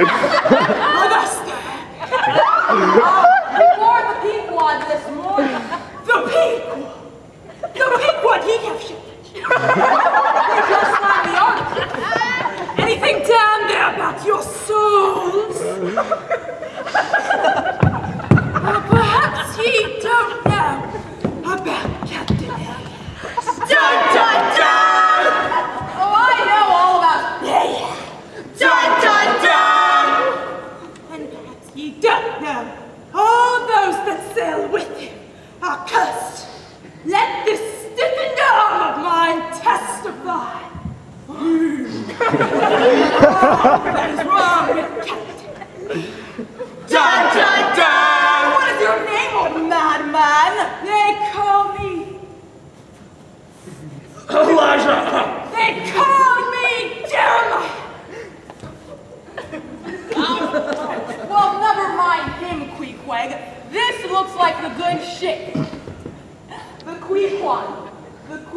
Hey! Modeste!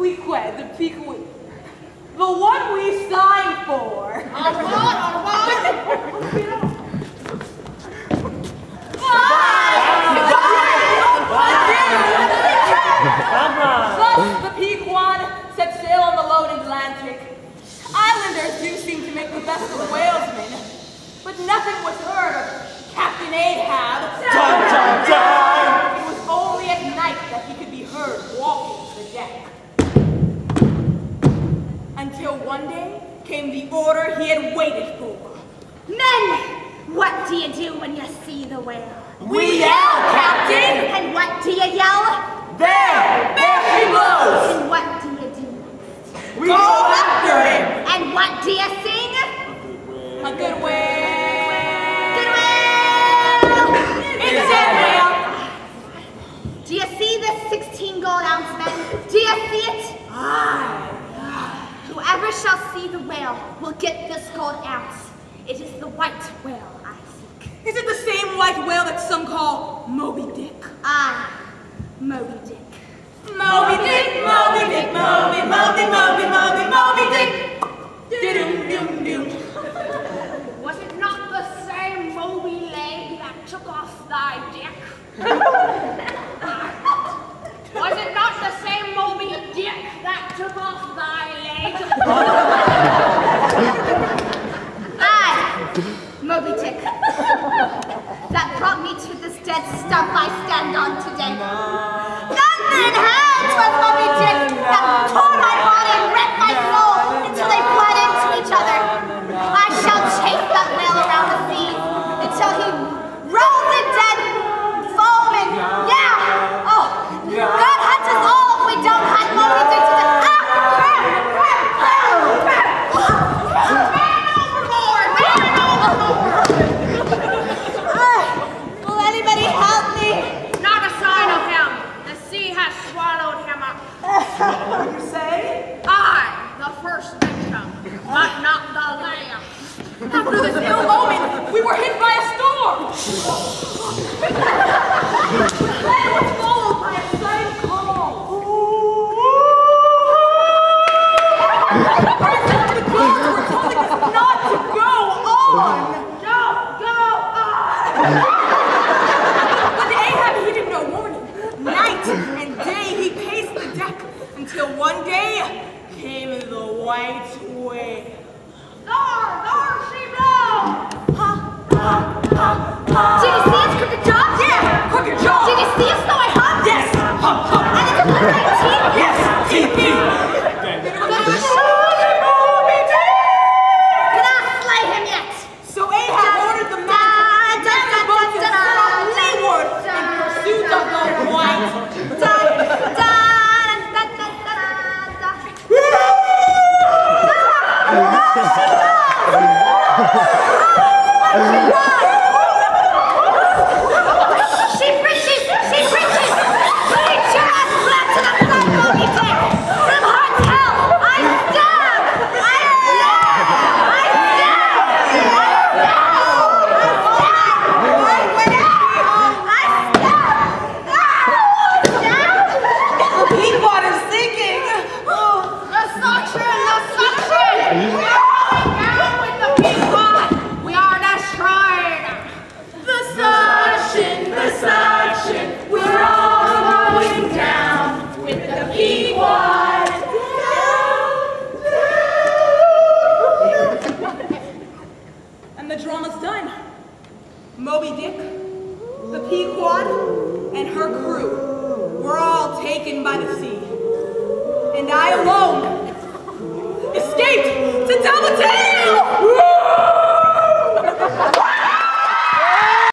The Queequeg. The Pequod. The one we signed for. Thus, came the order he had waited for. Men, what do you do when you see the whale? We yell, Captain! And what do you yell? There! There he blows! And what do you do? We go after him! And what do you sing? A good way. Good whale! It's a whale. Do you see this 16 gold ounce, men? Do you see it? Aye. Whoever shall see the whale will get this gold ounce. It is the white whale Aye seek. Is it the same white whale that some call Moby Dick? I, Moby Dick. Moby Dick, Moby Dick, Moby, Moby, Moby, Moby, Moby Dick. Doom, doom, doom. Was it not the same Moby leg that took off thy dick? Was it not the same Moby Dick that took off thy leg? Aye, Moby Dick, that brought me to this dead stump I stand on today. None in hands was Moby Dick that tore my body and rent my soul until they bled into each other. I shall chase that whale around the seas until he rolls in dead foam and yeah. Oh, God hunt us all if we don't hunt Moby Dick to the ah, crap, crap, crap, crap. Man overboard, man overboard. Ah, will anybody help me? Not a sign of him. The sea has swallowed him up. What do you say? I, the but not the last. After this ill omen, we were hit by a storm. was followed by a sudden calm. the guards were telling us not Oh, she was! by the sea, and I alone escaped to tell the tale!